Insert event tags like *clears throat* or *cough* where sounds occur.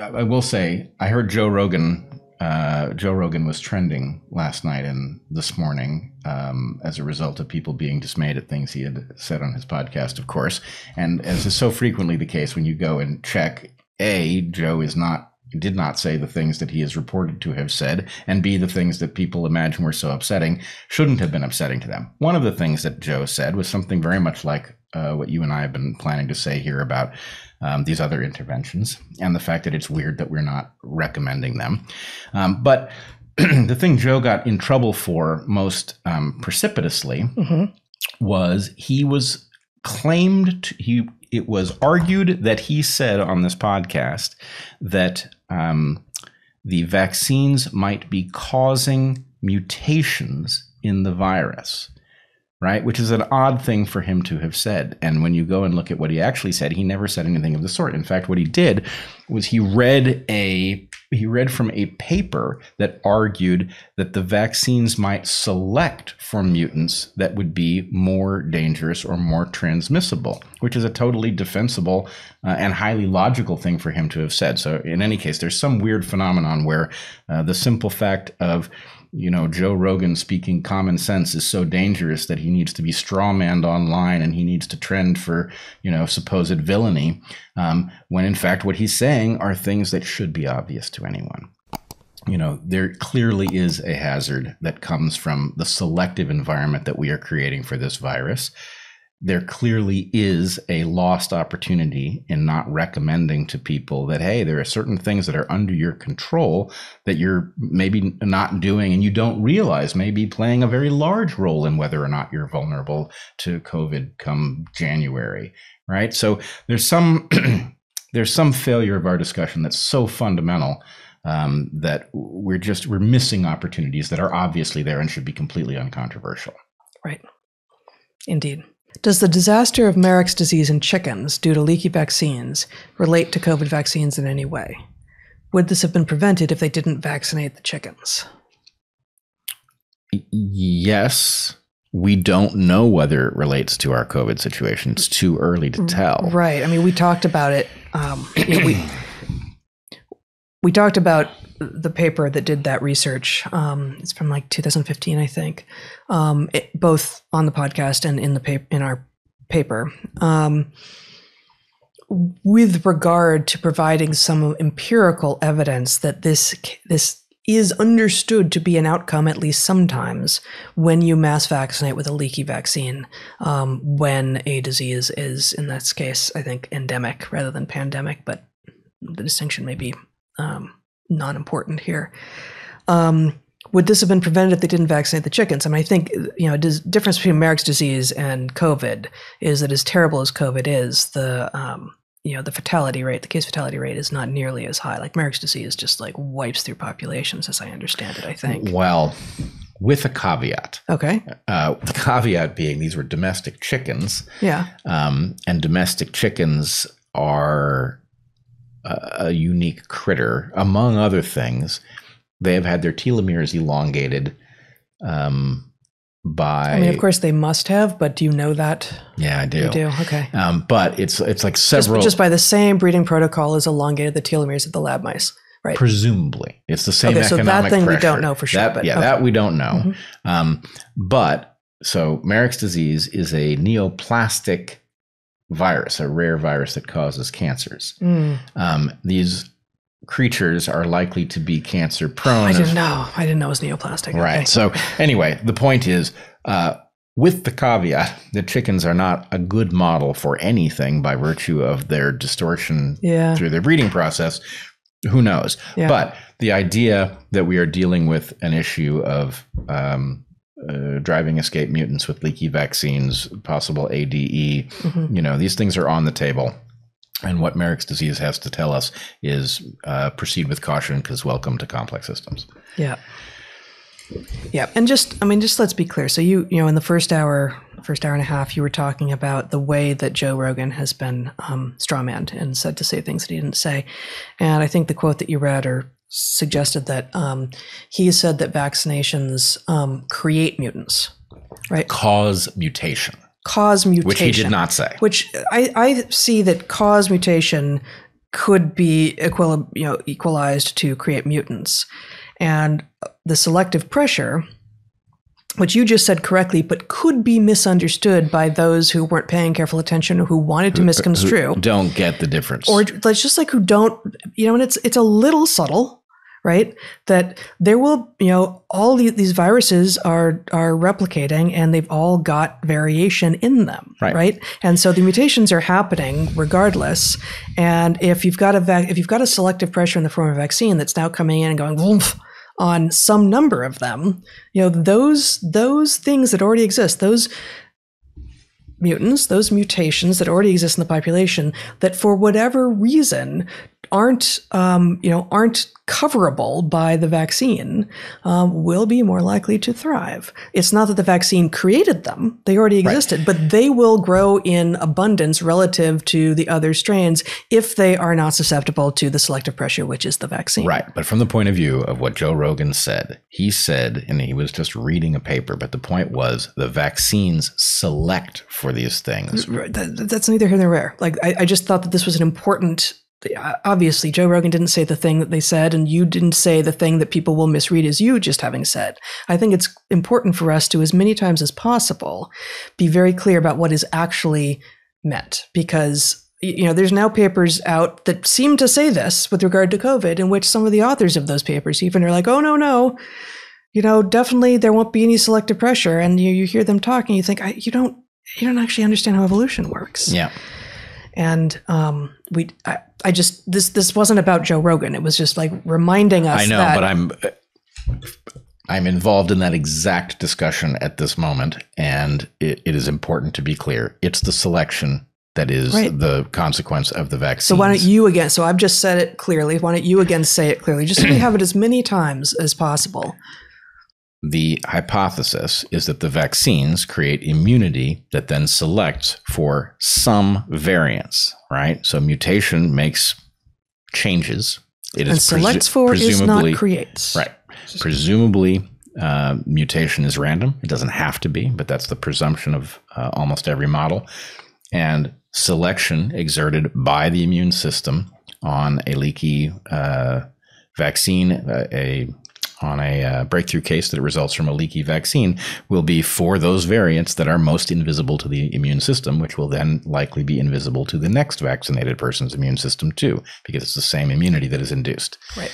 I will say, I heard Joe Rogan. Uh, Joe Rogan was trending last night and this morning um, as a result of people being dismayed at things he had said on his podcast, of course. And as is so frequently the case, when you go and check, A, Joe is not did not say the things that he is reported to have said, and B, the things that people imagine were so upsetting shouldn't have been upsetting to them. One of the things that Joe said was something very much like uh, what you and I have been planning to say here about um, these other interventions and the fact that it's weird that we're not recommending them. Um, but *clears throat* the thing Joe got in trouble for most um, precipitously mm-hmm. was he was claimed to, he it was argued that he said on this podcast that um, the vaccines might be causing mutations in the virus right? Which is an odd thing for him to have said. And when you go and look at what he actually said, he never said anything of the sort. In fact, what he did was he read a he read from a paper that argued that the vaccines might select for mutants that would be more dangerous or more transmissible, which is a totally defensible uh, and highly logical thing for him to have said. So, in any case, there's some weird phenomenon where uh, the simple fact of you know, Joe Rogan speaking common sense is so dangerous that he needs to be strawmanned online and he needs to trend for, you know, supposed villainy, um, when in fact what he's saying are things that should be obvious to anyone. You know, there clearly is a hazard that comes from the selective environment that we are creating for this virus there clearly is a lost opportunity in not recommending to people that hey there are certain things that are under your control that you're maybe not doing and you don't realize may be playing a very large role in whether or not you're vulnerable to covid come january right? So there's some *clears throat* there's some failure of our discussion that's so fundamental um, that we're just we're missing opportunities that are obviously there and should be completely uncontroversial. Right. Indeed does the disaster of Marek's disease in chickens due to leaky vaccines relate to COVID vaccines in any way? Would this have been prevented if they didn't vaccinate the chickens? Yes. We don't know whether it relates to our COVID situation. It's too early to tell. Right. I mean, we talked about it. Um, we we talked about the paper that did that research. Um, it's from like 2015, I think, um, it, both on the podcast and in the paper in our paper. Um, with regard to providing some empirical evidence that this this is understood to be an outcome at least sometimes when you mass vaccinate with a leaky vaccine um, when a disease is in this case i think endemic rather than pandemic but the distinction may be um, not important here. Um, would this have been prevented if they didn't vaccinate the chickens? I mean, I think you know, the difference between Marek's disease and COVID is that as terrible as COVID is, the um, you know the fatality rate, the case fatality rate, is not nearly as high. Like Marek's disease just like wipes through populations, as I understand it. I think. Well, with a caveat. Okay. Uh, the caveat being these were domestic chickens. Yeah. Um, and domestic chickens are a, unique critter. Among other things, they have had their telomeres elongated um, by. I mean, of course, they must have, but do you know that? Yeah, I do. You do. Okay. Um, but it's it's like several. Just, just, by the same breeding protocol as elongated the telomeres of the lab mice. Right. Presumably, it's the same. Okay, so that thing pressure. we don't know for sure. That, but, yeah, okay. that we don't know. Mm-hmm. Um, but so Marek's disease is a neoplastic virus, a rare virus that causes cancers. Mm. Um, these creatures are likely to be cancer prone. I didn't know. I didn't know it was neoplastic. Right. Okay. So anyway, the point is, uh, with the caveat that chickens are not a good model for anything by virtue of their distortion yeah. through their breeding process. Who knows? Yeah. But the idea that we are dealing with an issue of um, uh, driving escape mutants with leaky vaccines, possible ADE. Mm-hmm. You know, these things are on the table. And what Marek's disease has to tell us is uh, proceed with caution because welcome to complex systems. Yeah. Yeah. And just, I mean, just let's be clear. So, you, you know, in the first hour, first hour and a half, you were talking about the way that Joe Rogan has been um, strawmanned and said to say things that he didn't say. And I think the quote that you read or suggested that um, he said that vaccinations um, create mutants, right? Cause mutation. Cause mutation. Which he did not say. Which I, I see that cause mutation could be equal, you know, equalized to create mutants. And the selective pressure, which you just said correctly, but could be misunderstood by those who weren't paying careful attention or who wanted to misconstrue. Who don't get the difference. or like just like who don't you know and it's it's a little subtle right? That there will you know all the, these viruses are are replicating and they've all got variation in them Right. and so the mutations are happening regardless. And if you've got a vac- if you've got a selective pressure in the form of a vaccine that's now coming in and going on some number of them you know those those things that already exist those mutants, those mutations that already exist in the population that for whatever reason aren't um, you know aren't coverable by the vaccine um, will be more likely to thrive. It's not that the vaccine created them; they already existed, but they will grow in abundance relative to the other strains if they are not susceptible to the selective pressure, which is the vaccine. Right. But from the point of view of what Joe Rogan said, he said, and he was just reading a paper, but the point was the vaccines select for these things. Right, that, that's neither here nor there. Like I, I just thought that this was an important. Obviously, Joe Rogan didn't say the thing that they said, and you didn't say the thing that people will misread as you just having said. I think it's important for us to, as many times as possible, be very clear about what is actually meant, because you know there's now papers out that seem to say this with regard to COVID, in which some of the authors of those papers even are like, "Oh no, no." You know, definitely there won't be any selective pressure, and you, you hear them talking, and you think, you don't you don't actually understand how evolution works. Yeah. And um, we, I, I just this this wasn't about Joe Rogan. It was just like reminding us. I know, that, but I'm I'm involved in that exact discussion at this moment, and it, it is important to be clear. It's the selection that is Right. the consequence of the vaccine. So why don't you again? So I've just said it clearly. Why don't you again say it clearly? Just so we have it as many times as possible. The hypothesis is that the vaccines create immunity that then selects for some variants, right? So mutation makes changes. It And presu- selects for is not creates. Right. Presumably, uh, mutation is random. It doesn't have to be, but that's the presumption of uh, almost every model. And selection exerted by the immune system on a leaky uh, vaccine, uh, a on a uh, breakthrough case that results from a leaky vaccine will be for those variants that are most invisible to the immune system, which will then likely be invisible to the next vaccinated person's immune system too, because it's the same immunity that is induced. Right.